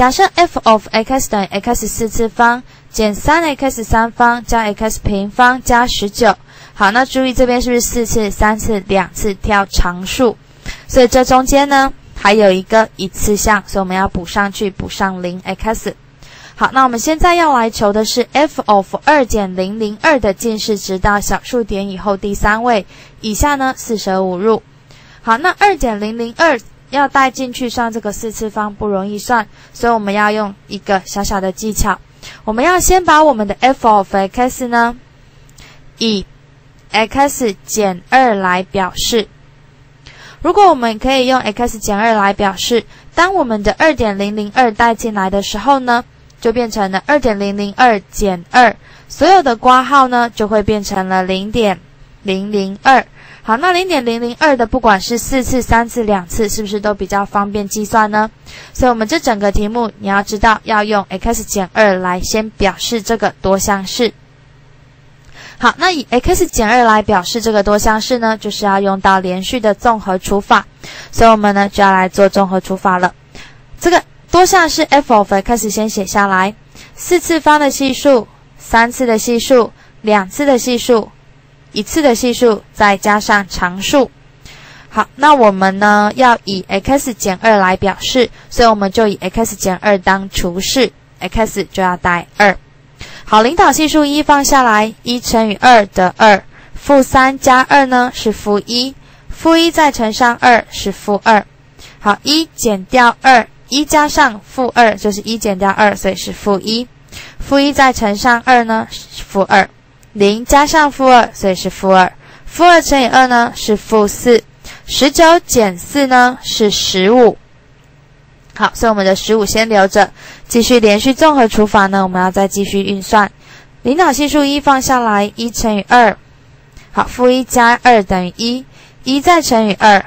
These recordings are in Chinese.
假设 f of x 等于 x 四次方减三 x 三方加 x 平方加十九。好，那注意这边是不是四次、三次、两次挑常数？所以这中间呢还有一个一次项，所以我们要补上去，补上零 x。好，那我们现在要来求的是 f of 二减零零二的近似值到小数点以后第三位。以下呢四舍五入。好，那二减零零二要带进去算这个四次方不容易算，所以我们要用一个小小的技巧。我们要先把我们的 f of x 呢以 x 减二来表示。如果我们可以用 x 减二来表示，当我们的二点零零二带进来的时候呢，就变成了二点零零二减二，所有的括号呢就会变成了零点零零二。好，那零点零零二的不管是四次、三次、两次，是不是都比较方便计算呢？所以，我们这整个题目你要知道要用 x 减二来先表示这个多项式。好，那以 x 减二来表示这个多项式呢，就是要用到连续的综合除法，所以我们呢就要来做综合除法了。这个多项式 f of x 先写下来，四次方的系数、三次的系数、两次的系数、一次的系数，再加上常数。好，那我们呢要以 x 减二来表示，所以我们就以 x 减二当除式，x 就要带二。好，领导系数一放下来，一乘以二得二，负三加二呢是负一，负一再乘上二是负二。好，一减掉二，一加上负二就是一减掉二，所以是负一。负一再乘上二呢是负二，零加上负二，所以是负二。负二乘以二呢是负四，十九减四呢是十五。好，所以我们的十五先留着，继续连续综合除法呢。我们要再继续运算，领导系数一放下来，一乘以二，好，负一加二等于一，一再乘以二，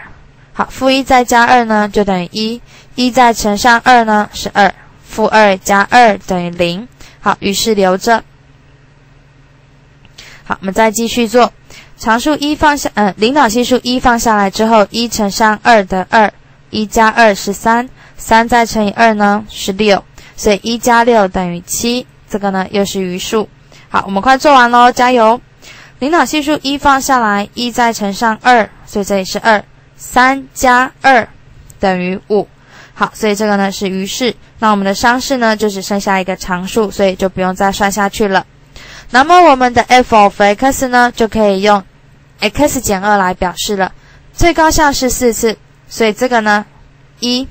好，负一再加二呢就等于一，一再乘上二呢是二，负二加二等于零，好，于是留着。我们再继续做，常数一放下，嗯，领导系数一放下来之后，一乘上二得二，一加二是三。三再乘以二呢是六，所以一加六等于七。这个呢又是余数。好，我们快做完喽，加油！领导系数一放下来，一再乘上二，所以这里是二。三加二等于五。好，所以这个呢是余式。那我们的商式呢就只剩下一个常数，所以就不用再算下去了。那么我们的 f of x 呢就可以用 x 减二来表示了。最高项是四次，所以这个呢一。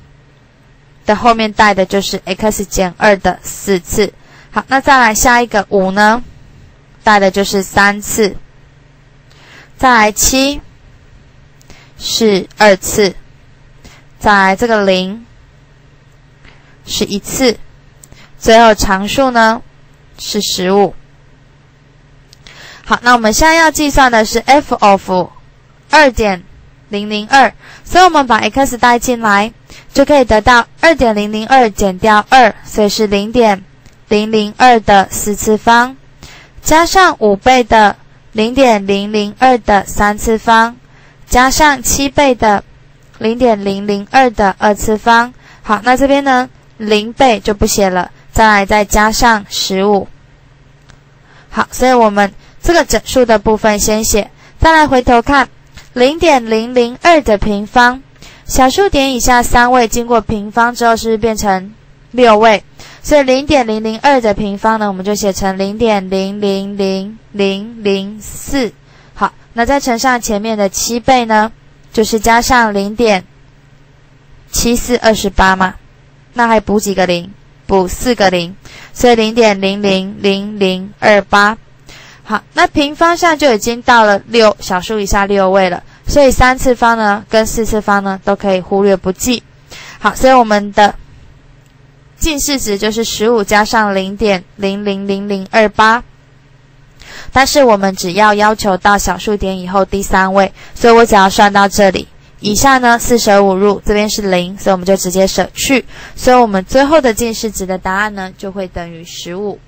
的后面带的就是 x 减二的四次，好，那再来下一个五呢，带的就是三次，再来七是二次，再来这个零是一次，最后常数呢是十五。好，那我们现在要计算的是 f of 二点零零二，所以我们把 x 带进来。就可以得到二点零零二减掉二，所以是零点零零二的四次方，加上五倍的零点零零二的三次方，加上七倍的零点零零二的二次方。好，那这边呢，零倍就不写了，再来再加上十五。好，所以我们这个整数的部分先写，再来回头看零点零零二的平方。小数点以下三位经过平方之后，是不是变成六位？所以零点零零二的平方呢，我们就写成零点零零零零零四。好，那再乘上前面的七倍呢，就是加上零点七四二十八嘛。那还补几个零？补四个零，所以零点零零零零二八。好，那平方上就已经到了六小数以下六位了。所以三次方呢，跟四次方呢，都可以忽略不计。好，所以我们的近似值就是十五加上零点零零零零二八。但是我们只要要求到小数点以后第三位，所以我只要算到这里。以下呢四舍五入，这边是零，所以我们就直接舍去。所以我们最后的近似值的答案呢，就会等于十五。